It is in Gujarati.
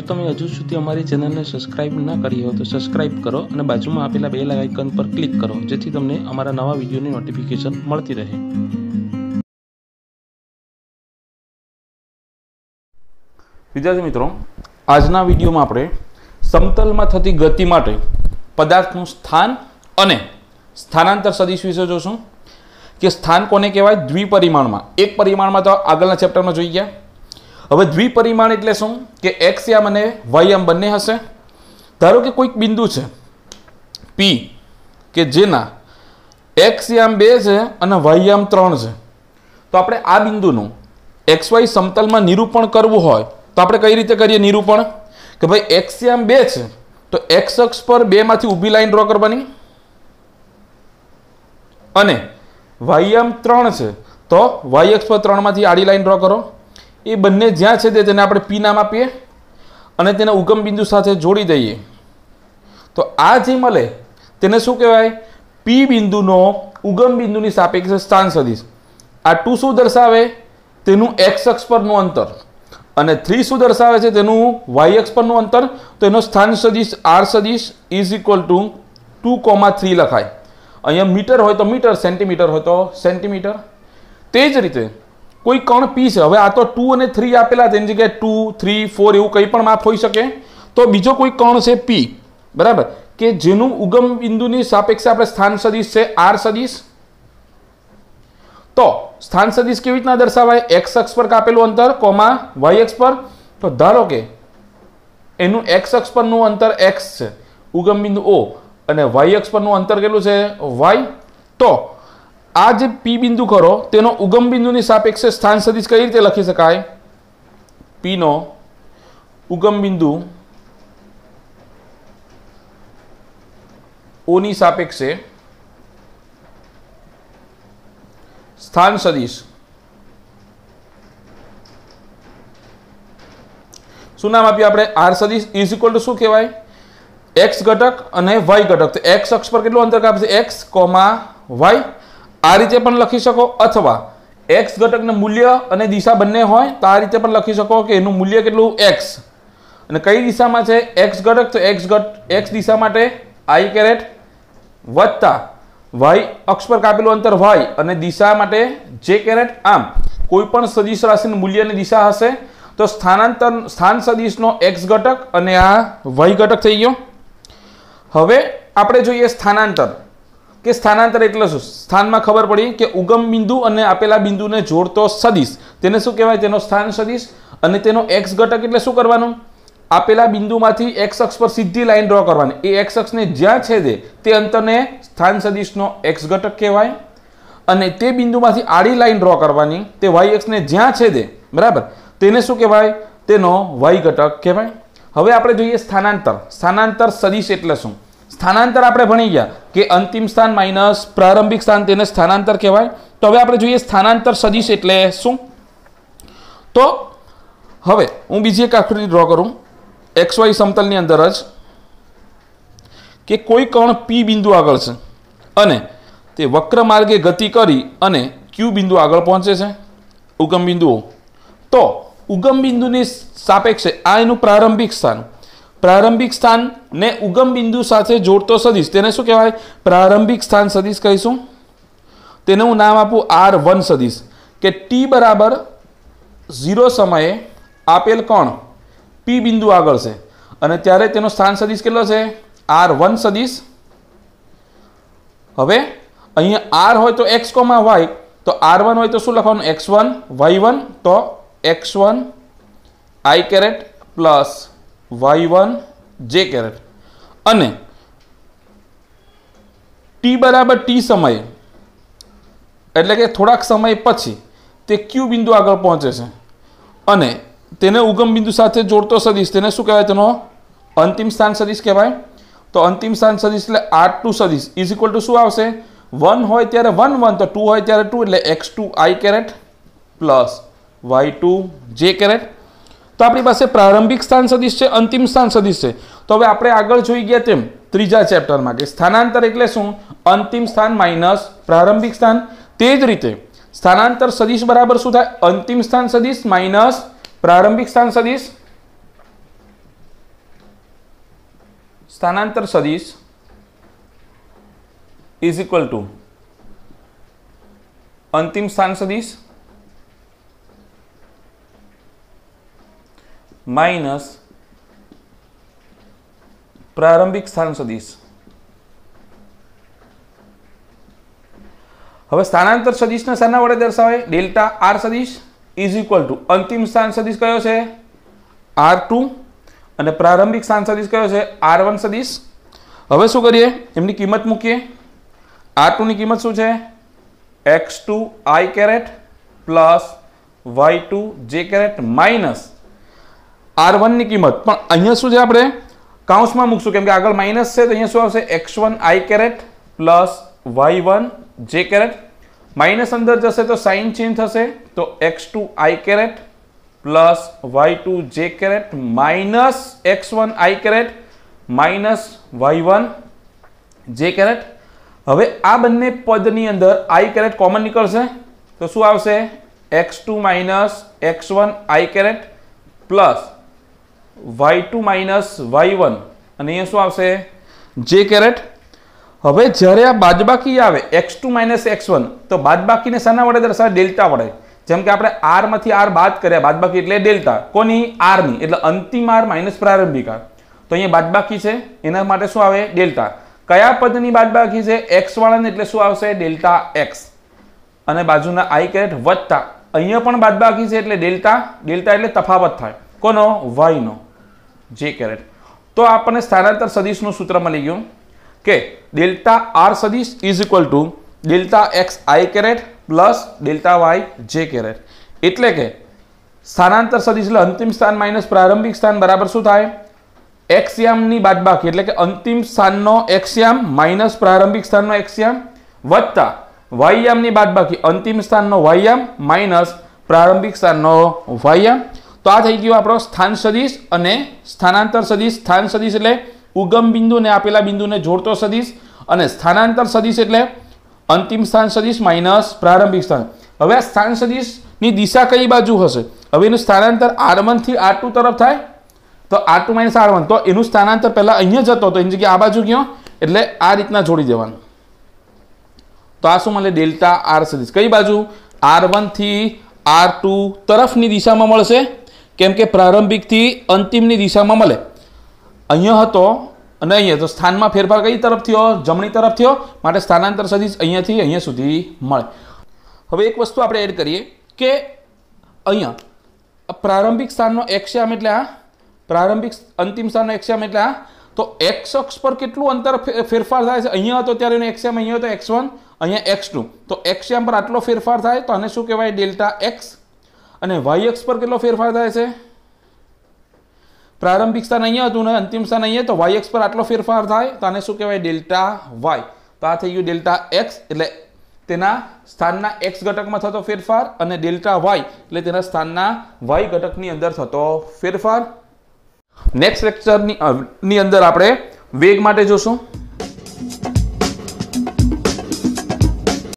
જો તમે હજુ સુધી અમારી ચેનલને સબસ્ક્રાઇબ ના કરી હોય તો સબસ્ક્રાઇબ કરો અને બાજુમાં આપેલા બેલ આઇકન પર ક્લિક કરો, જેથી તમને અમારા નવા વિડીયોની નોટિફિકેશન મળતી રહે. વિદ્યાર્થી મિત્રો, આજના વિડીયોમાં આપણે સમતલમાં થતી ગતિ માટે પદાર્થનું સ્થાન અને સ્થાનાંતર સદિશ વિશે જોશું. કે સ્થાન કોને કહેવાય? દ્વિપરિમાણમાં. એક પરિમાણમાં તો આગળના ચેપ્ટરમાં જોઈ ગયા. હવે દ્વિપરિમાણ એટલે શું? કે એક્સ યામ અને વાય બંને હશે. ધારો કે કોઈક બિંદુ છે પી કે જેના એક્સ યામ બે છે અને વાય યામ ત્રણ છે. તો આપણે આ બિંદુનું એક્સ વાય સમતલમાં નિરૂપણ કરવું હોય, તો આપણે કઈ રીતે કરીએ નિરૂપણ? કે ભાઈ એક્સ યામ બે છે, તો એક્સ અક્ષ પર બેમાંથી ઊભી લાઈન ડ્રો કરવાની. અને વાય યામ ત્રણ છે, તો વાય અક્ષ પર ત્રણમાંથી આડી લાઈન ડ્રો કરો. એ બંને જ્યાં છે તે તેને આપણે પી નામ આપીએ અને તેને ઉગમ બિંદુ સાથે જોડી દઈએ. તો આ જે મળે તેને શું કહેવાય? પી બિંદુનો ઉગમ બિંદુની સાપેક્ષે સ્થાન સદિશ. આ ટુ શું દર્શાવે? તેનું એક્સ અક્ષ પરનું અંતર. અને થ્રી શું દર્શાવે છે? તેનું વાય અક્ષ પરનું અંતર. તો એનો સ્થાન સદિશ આર સદિશ is equal to two comma three લખાય. અહીંયા મીટર હોય તો મીટર, સેન્ટીમીટર હોય તો સેન્ટીમીટર. તે જ રીતે કોઈ કણ પી છે. હવે આ તો ટુ અને થ્રી આપેલા તેની જગ્યાએ ટુ થ્રી ફોર એવું કંઈ પણ માપ હોઈ શકે. તો બીજો કોઈ કણ છે પી બરાબર? કે જેનું ઉગમ બિંદુની સાપેક્ષે આપણે સ્થાન સદીશ છે આર સદીશ. તો સ્થાન સદીશ કેવી રીતના દર્શાવાય? એક્સ અક્ષ પર કાપેલું અંતર, કોમા વાય અક્ષ પર. તો ધારો કે એનું એક્સ અક્ષ પરનું અંતર એક્સ છે. ઉગમ બિંદુ ઓ અને વાય અક્ષ પરનું અંતર કેટલું છે? વાય તો આ જે પી બિંદુ ખરો તેનો ઉગમ બિંદુની સાપેક્ષે સ્થાન સદિશ કઈ રીતે લખી શકાય? પીનો ઉગમ બિંદુ ઓની સાપેક્ષે સ્થાન સદિશ. શું નામ આપ્યું આપણે? આર સદિશ ઇઝ ઇક્વલ ટુ શું કહેવાય? એક્સ ઘટક અને વાય ઘટક. તો એક્સ અક્ષ પર કેટલું અંતર કાપશે? એક્સ કોમા વાય આ રીતે પણ લખી શકો, અથવા એક્સ ઘટકનું મૂલ્ય અને દિશા બંને હોય તો આ રીતે પણ લખી શકો કે એનું મૂલ્ય કેટલું? એક્સ અને કઈ દિશામાં છે? એક્સ ઘટક તો એક્સ ઘટ એક્સ દિશા માટે આઈ કેરેટ વત્તા વાય અક્ષ પર કાપેલું અંતર વાય અને દિશા માટે જે કેરેટ આમ. કોઈ પણ સદિશ રાશિનું મૂલ્યની દિશા હશે તો સ્થાનાંતર, સ્થાન સદિશનો એક્સ ઘટક અને આ વાય ઘટક થઈ ગયો. હવે આપણે જોઈએ સ્થાનાંતર. કે સ્થાનાંતર એટલે શું? સ્થાનમાં ખબર પડી કે ઉગમ બિંદુ અને આપેલા બિંદુને જોડતો સદિશ. તેને શું કહેવાય? તેનો સ્થાન સદિશ. અને તેનો એક્સ ઘટક એટલે શું કરવાનું? આપેલા બિંદુમાંથી એક્સ અક્ષ પર સીધી લાઈન ડ્રો કરવાની. એ એક્સ અક્ષને જ્યાં છેદે તે અંતરને સ્થાન સદિશનો એક્સ ઘટક કહેવાય. અને તે બિંદુમાંથી આડી લાઈન ડ્રો કરવાની. તે વાય એક્સને જ્યાં છેદે બરાબર? તેને શું કહેવાય? તેનો વાય ઘટક કહેવાય. હવે આપણે જોઈએ સ્થાનાંતર. સ્થાનાંતર સદિશ એટલે શું? સ્થાનાંતર આપણે ભણી ગયા કે અંતિમ સ્થાન માઇનસ પ્રારંભિક સ્થાન તેને સ્થાનાંતર કહેવાય. તો હવે આપણે જોઈએ સ્થાનાંતર સદીશ એટલે શું? તો હવે હું બીજી એક આકૃતિ ડ્રો કરું. એક્સ વાય સમતલની અંદર જ કે કોઈ કણ પી બિંદુ આગળ છે અને તે વક્ર માર્ગે ગતિ કરી અને ક્યુ બિંદુ આગળ પહોંચે છે. ઉગમ બિંદુઓ. તો ઉગમ બિંદુની સાપેક્ષે આ એનું પ્રારંભિક સ્થાન. પ્રારંભિક સ્થાન ને ઉગમ બિંદુ સાથે જોડતો સદીશ. તેને શું કહેવાય? પ્રારંભિક સ્થાન સદિશ કહીશું. તેને હું નામ આપું આર વન સદીશ, કે ટી બરાબર ઝીરો સમયે આપેલ કોણ પી બિંદુ આગળ છે. અને ત્યારે તેનો સ્થાન સદીશ કેટલો છે? આર વન સદીશ. હવે અહીંયા આર હોય તો એક્સ કોમાં વાય તો આર વન હોય તો શું લખવાનું? એક્સ વન વાય વન તો X one I caret plus Y one J caret અને ટી બરાબર ટી સમયે, એટલે કે થોડાક સમય પછી, તે ક્યુ બિંદુ આગળ પહોંચે છે. અને તેને ઉગમ બિંદુ સાથે જોડતો સદીશ, તેને શું કહેવાય તેનો? અંતિમ સ્થાન સદીશ કહેવાય. તો અંતિમ સ્થાન સદીશ એટલે આર ટુ સદીશ. ઇઝ ઇક્વલ ટુ શું આવશે? વન હોય ત્યારે વન વન તો ટુ હોય ત્યારે ટુ એટલે X two I caret plus Y two J caret તો આપણી પાસે પ્રારંભિક સ્થાન સદિશ છે, અંતિમ સ્થાન સદિશ છે. તો હવે આપણે આગળ જોઈ ગયા તેમ ત્રીજા ચેપ્ટરમાં કે સ્થાનાંતર એટલે શું? અંતિમ સ્થાન માઇનસ પ્રારંભિક સ્થાન. તે જ રીતે સ્થાનાંતર સદિશ બરાબર શું થાય? અંતિમ સ્થાન સદિશ માઇનસ પ્રારંભિક સ્થાન સદિશ. સ્થાનાંતર સદિશ ઇઝ ઇક્વલ ટુ અંતિમ સ્થાન સદિશ માઇનસ પ્રારંભિક સ્થાન સદિશ હવે સ્થાનાંતર સદિશને શાના વડે દર્શાવાય? ડેલ્ટા આર સદિશ ઇઝ ઇક્વલ ટુ અંતિમ સ્થાન સદિશ કયો છે? R two. અને પ્રારંભિક સ્થાન સદિશ કયો છે? આર વન સદિશ. હવે શું કરીએ? એમની કિંમત મૂકીએ. આર ટુની કિંમત શું છે? X two I caret plus Y two J caret minus R વનની કિંમત. પણ અહીંયા શું છે આપણે? કાઉન્સમાં મૂકશું. કેમ કે આગળ માઇનસ છે, તો અહીંયા શું આવશે? X one I caret plus Y one J caret minus અંદર જશે તો સાઇન ચેન્જ થશે. તો X two I caret plus Y two J caret minus X one I caret minus Y one J caret હવે આ બંને પદની અંદર આઈ કેરેટ કોમન નીકળશે. તો શું આવશે? X two minus X one I caret plus Y two minus Y one અને અહીંયા શું આવશે? જે કેરેટ. હવે જ્યારે આ બાદબાકી આવે X two minus X one તો બાદબાકીને શાના વડે દર્શાવે? ડેલ્ટા વડે. જેમ કે આપણે આરમાંથી આર બાદ કર્યા, બાદબાકી એટલે ડેલ્ટા. કોની? આરની એટલે અંતિમ આર માઇનસ પ્રારંભિક આર તો અહીંયા બાદબાકી છે. એના માટે શું આવે? ડેલ્ટા. કયા પદની બાદબાકી છે? એક્સ વાળાને, એટલે શું આવશે? ડેલ્ટા એક્સ અને બાજુના આઈ કેરેટ વત્તા. અહીંયા પણ બાદબાકી છે એટલે ડેલ્ટા. ડેલ્ટા એટલે તફાવત થાય. કોનો? વાયનો. જે કેરેટ તો આપણને સ્થાનાંતર સદિશનું સૂત્ર મળી ગયું કે ડેલ્ટા આર સદિશ is equal to delta X I caret plus delta Y J caret. એટલે કે સ્થાનાંતર સદિશ એટલે અંતિમ સ્થાન માઇનસ પ્રારંભિક સ્થાન બરાબર શું થાય? એક્સયામની બાદબાકી. એટલે કે અંતિમ સ્થાનનો એક્સયામ માઇનસ પ્રારંભિક સ્થાનનો એક્સયામ વત્તા વાયયામની બાદબાકી. અંતિમ સ્થાનનો વાયયામ માઇનસ પ્રારંભિક સ્થાનનો વાયયામ. તો આ થઈ ગયો આપણો સ્થાન સદિશ અને સ્થાનાંતર સદીશ. સ્થાન સદિશ એટલે ઉગમ બિંદુ અને આપેલા બિંદુને જોડતો સદિશ અને સ્થાનાંતર સદિશ એટલે અંતિમ સ્થાન સદીશ માઇનસ પ્રારંભિક સ્થાન. હવે આ સ્થાન સદિશની દિશા કઈ બાજુ હશે? હવે એનું સ્થાનાંતર આરથી આર ટુ તરફ થાય. તો આર ટુ માઇનસ આર તો એનું સ્થાનાંતર પહેલાં અહીંયા જતો હતો. એની જગ્યાએ આ બાજુ ગયો. એટલે આ રીતના જોડી દેવાનું. તો આ શું મળે? ડેલ્ટા આર સદિશ. કઈ બાજુ? આરથી આર ટુ તરફની દિશામાં મળશે. કેમ કે પ્રારંભિકથી અંતિમની દિશામાં મળે. અહીંયા હતો અને અહીંયા તો સ્થાનમાં ફેરફાર કઈ તરફ થયો? જમણી તરફ થયો. માટે સ્થાનાંતર સદીશ અહીંયાથી અહીંયા સુધી મળે. હવે એક વસ્તુ આપણે એડ કરીએ કે અહીંયા પ્રારંભિક સ્થાનનો એક્સ્યામ એટલે આ, પ્રારંભિક અંતિમ સ્થાનનો એક્સ્યામ એટલે આ. તો એક્સ અક્ષ પર કેટલું અંતર ફેરફાર થાય છે? અહીંયા હતો ત્યારે એનો એક્સ્યામ અહીંયા હતો એક્સ વન અહીંયા એક્સ ટુ તો એક્સ્યામ પર આટલો ફેરફાર થાય તો આને શું કહેવાય? ડેલ્ટા એક્સ અને વાય એક્સ પર કેટલો ફેરફાર થાય છે? પ્રારંભિક સ્થાન અહીંયા હતું ને અંતિમ સ્થાન અહીંયા, તો વાય એક્સ પર આટલો ફેરફાર થાય, તો આને શું કહેવાય? ડેલ્ટા વાય તો આ થઈ ગયું ડેલ્ટા એક્સ એટલે તેના સ્થાનના એક્સ ઘટકમાં થતો ફેરફાર અને ડેલ્ટા વાય એટલે તેના સ્થાનના વાય ઘટકની અંદર થતો ફેરફાર. નેક્સ્ટ લેક્ચરની અંદર આપણે વેગ માટે જોશું.